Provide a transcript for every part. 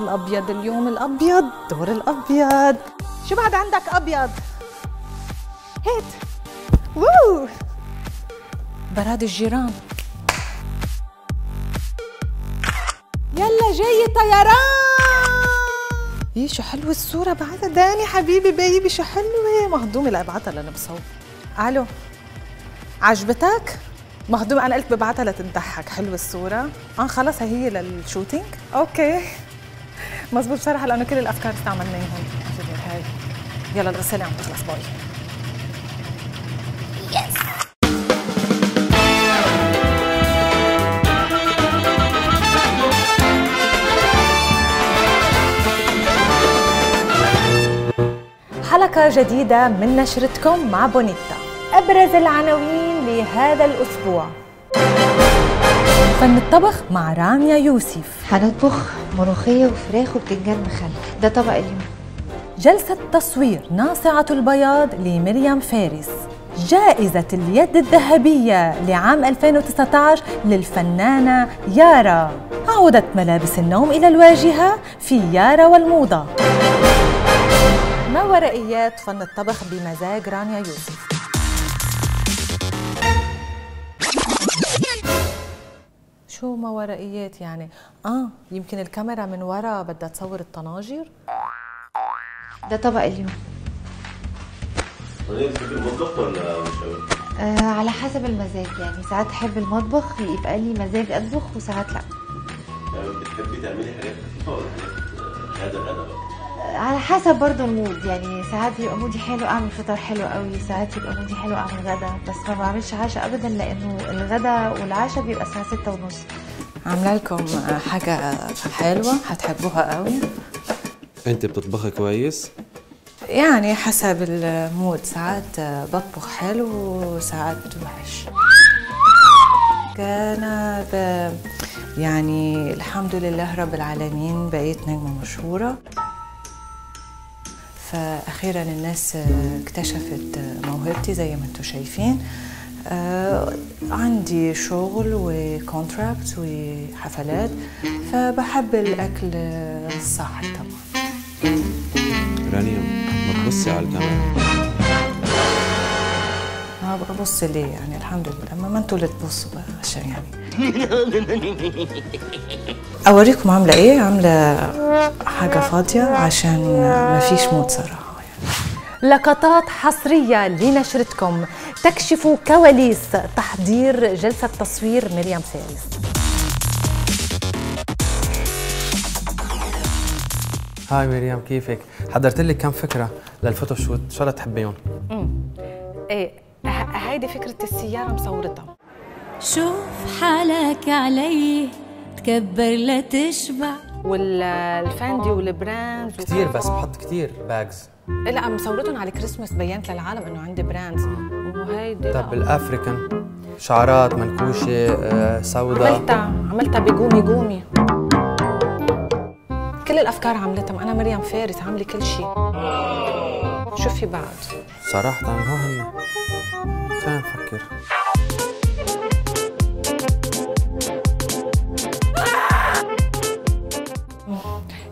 الأبيض اليوم الأبيض دور الأبيض. شو بعد عندك أبيض؟ هيت. وو براد الجيران. يلا جاي طيران. يي شو حلوة الصورة. بعدها داني حبيبي بيبي شو حلوة. مهضومة لابعتها لأنا بصور ألو. عجبتك؟ مهضومة أنا قلت ببعتها لتضحك حلوة الصورة. آه خلص هي لل shooting. okay. مزبوط بصراحة لأنه كل الأفكار استعملناهم. هاي يلا الرسالة عم تخلص bye. حلقة جديدة من نشرتكم مع بونيتا. أبرز العناوين لهذا الأسبوع. فن الطبخ مع راميا يوسف. هنطبخ ملوخية وفراخ وبتنجان مخلل ده طبق اليوم. جلسة تصوير ناصعة البياض لمريم فارس. جائزة اليد الذهبية لعام 2019 للفنانة يارا. عودة ملابس النوم إلى الواجهة في يارا والموضة. ما ورائيات فن الطبخ بمزاج رانيا يوسف؟ شو ما ورائيات يعني؟ آه يمكن الكاميرا من ورا بدها تصور الطناجر؟ ده طبق اليوم. طيب المطبخ ولا مش قوي؟ آه على حسب المزاج يعني. ساعات احب المطبخ يبقى لي مزاج أطبخ وساعات لأ. يعني بتحبي تعملي حاجات خفيفة ولا حاجات غدا غدا بقى؟ على حسب برضو ال mood. يعني ساعات يبقى mood ي حلو أعمل فطار حلو قوي. ساعات يبقى mood ي حلو أعمل غدا. بس ما بعملش عشاء ابدا لأنه الغدا والعشاء بيبقى الساعة ستة ونص. عاملة لكم حاجة حلوة هتحبوها قوي؟ أنت بتطبخي كويس؟ يعني حسب المود. ساعات بطبخ حلو وساعات وحش. كان ب... يعني الحمد لله رب العالمين بقيت نجمة مشهورة. فأخيرا الناس اكتشفت موهبتي زي ما أنتم شايفين. آه، عندي شغل و contract وحفلات فبحب الأكل الصحي طبعا. رانيا ما تبصي على الكاميرا. ببص ليه يعني؟ الحمد لله. ما أنتوا اللي تبصوا بقى عشان يعني. أوريكم عاملة إيه؟ عاملة حاجة فاضية عشان ما فيش mood صراحة يعني. لقطات حصرية لنشرتكم. تكشف كواليس تحضير جلسة تصوير مريم فارس. هاي مريم كيفك؟ حضرت لك كم فكرة للفوتوشوت، شو الله تحبيهم؟ إيه هيدي فكرة السيارة مصورتها. شوف حالك علي تكبر لا تشبع. والفاندي والبراندز كثير بس بحط كثير باجز لا مصورتهم على كريسماس بينت للعالم إنه عندي براندز. وهيدي طب الأفريكان؟ شعرات منكوشة آه، سوداء. عملتها عملتها بقومي قومي كل الأفكار عملتها. ما أنا مريم فارس عاملة كل شيء. شو في بعد. صراحة هو هن نفكر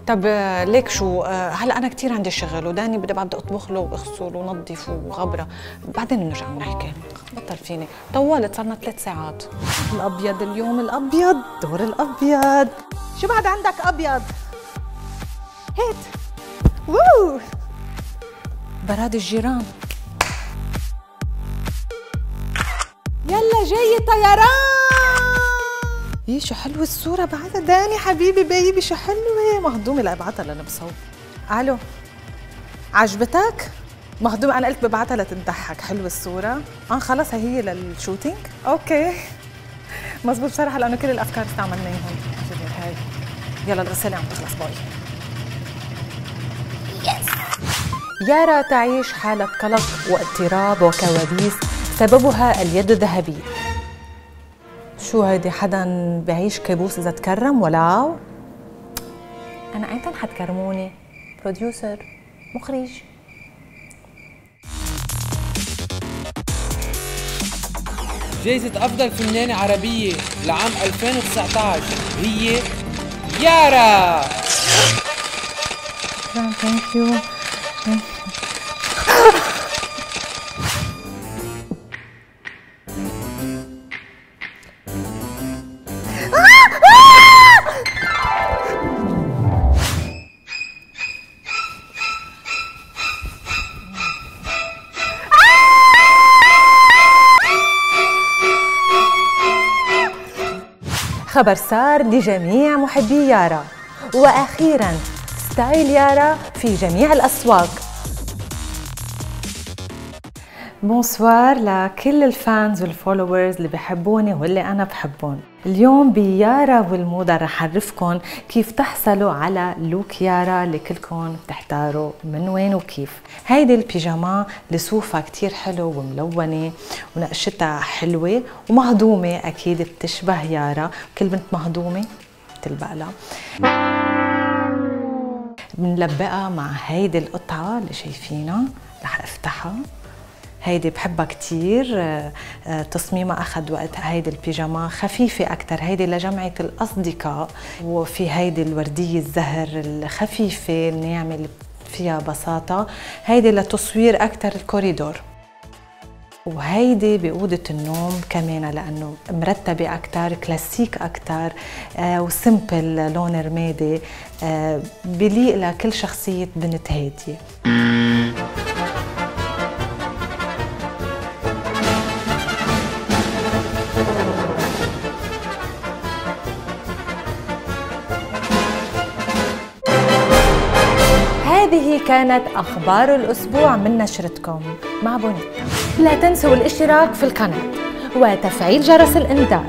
طب آه، ليك شو؟ آه، هلا أنا كثير عندي شغل وداني بدي بدي أطبخ له وأغسل ونظف وغبرة. بعدين بنرجع بنحكي بطل فيني. طولت صرنا ثلاث ساعات. الأبيض اليوم الأبيض دور الأبيض. شو بعد عندك أبيض؟ هيت. وو براد الجيران. يلا جاي طيران. يي شو حلوة الصورة. بعدها داني حبيبي baby شو حلوة. مهضومة لابعتها لأنا بصور ألو. عجبتك؟ مهضومة أنا قلت ببعتها لتضحك حلوة الصورة. آه خلص هي لل shooting. okay. مزبوط بصراحة لأنه كل الأفكار استعملناهم. هاي. يلا الرسالة عم تخلص. bye. يارا تعيش حالة قلق وإضطراب وكوابيس. سببها اليد الذهبية. شو هيدي؟ حدا بعيش كابوس إذا تكرم ولا؟ أنا أيضا حتكرموني. producer مخرج. جائزة أفضل فنانة عربية لعام 2019 هي يارا! thank you خبر سار لجميع محبي يارا. وأخيرا style يارا في جميع الأسواق. bonsoir لكل ال fans وال followers اللي بحبوني واللي أنا بحبهم. اليوم بيارا والموضة رح أعرفكم كيف تحصلوا على look يارا اللي كلكم بتحتاروا من وين وكيف. هيدي البيجاما لصوفها كتير حلو وملونة ونقشتها حلوة ومهضومة أكيد بتشبه يارا. كل بنت مهضومة بتلبق لها. بنلبقها مع هيدي القطعة اللي شايفينها. رح أفتحها. هيدي بحبها كتير آه، آه، تصميمها أخذ وقت هيدي البيجاما خفيفة أكتر هيدي لجمعة الأصدقاء وفي هيدي الوردية الزهر الخفيفة الناعمة اللي فيها بساطة هيدي لتصوير أكتر الكوريدور. وهيدي بأوضة النوم كمان لأنه مرتبة أكتر كلاسيك أكتر آه وسمبل لون رمادي آه بليق لكل شخصية بنت هادية هذه كانت أخبار الأسبوع من نشرتكم. مع بونيتا. لا تنسوا الاشتراك في القناة وتفعيل جرس الإنذار.